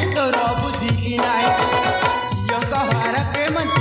के तो रो बुद्धि की नाही जो कहार के मते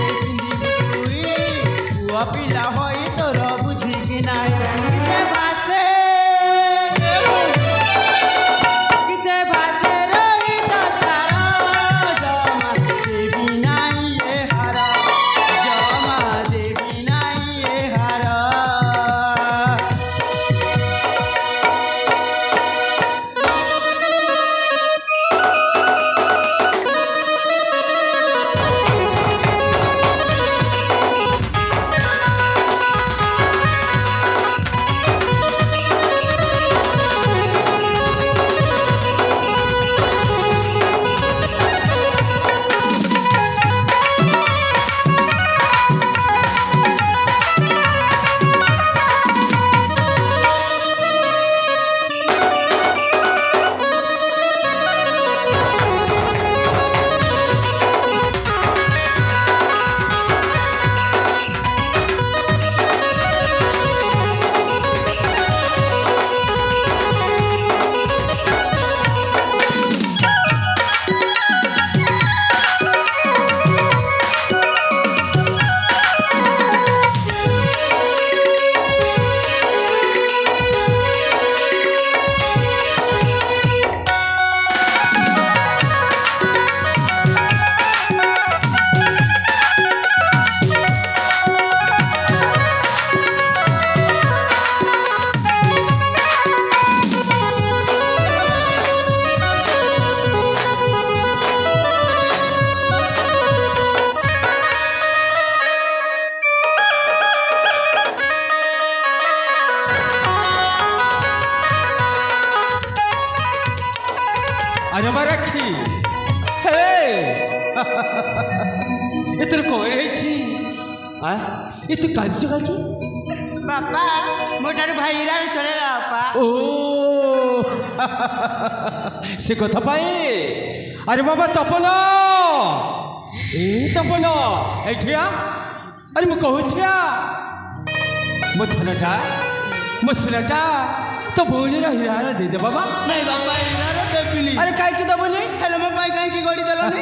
হ্যাঁ এ তুই বাপা মোটার ভাইরাল চলে বাপা ও সে কথা পাই আরে বাবা তপন এ তপন এইঠি আরে মু কହୁছি মো ଧନଟା ମୋ ସୁନାଟା ତୋ ଭଉଣୀର ହୀରା ଦେଇଦେ ବାବା ନାଇଁ ବାବା ହୀରା देपिली अरे काहे की दबुनी हेलो मो पाई काहे की गोडी देलोनी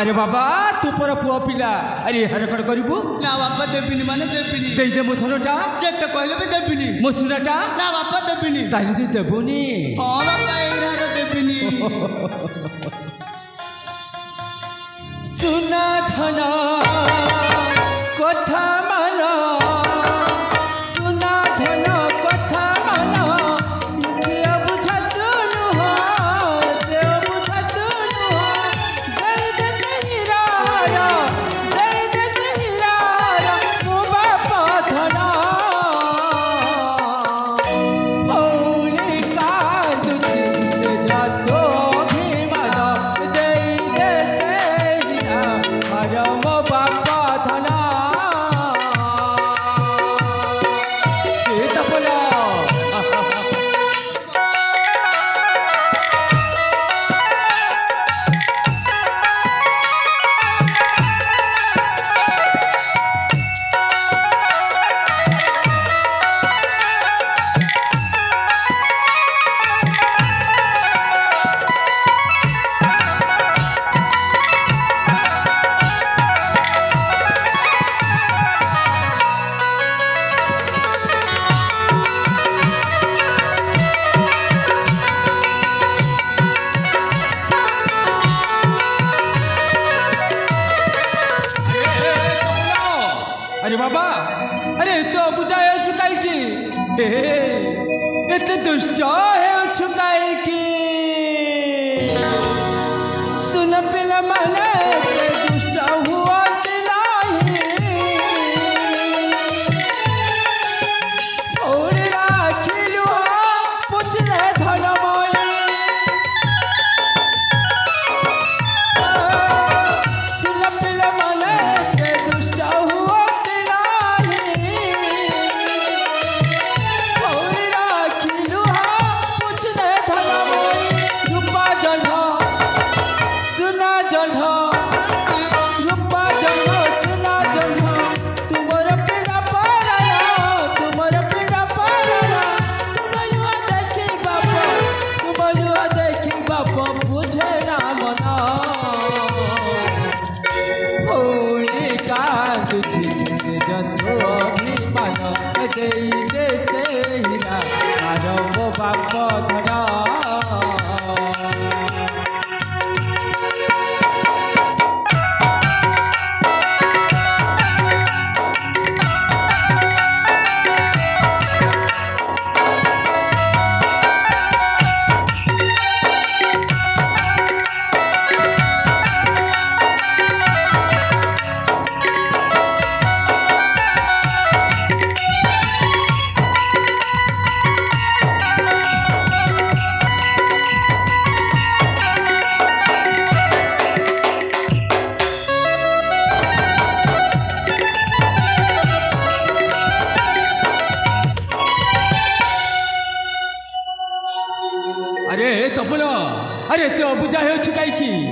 अरे बाबा तू पर पुआ पिला अरे हरकत करिबु ना बाबा देपिनी माने देपिनी देई दे मो थनटा जेते कहले बे देपिनी मो सुनाटा ना बाबा देपिनी ताले तू देबुनी हां बाबा एरा देपिनी सुना धना কথা इत दुष्ट है छुकाई की ariete obuja heo chikaiki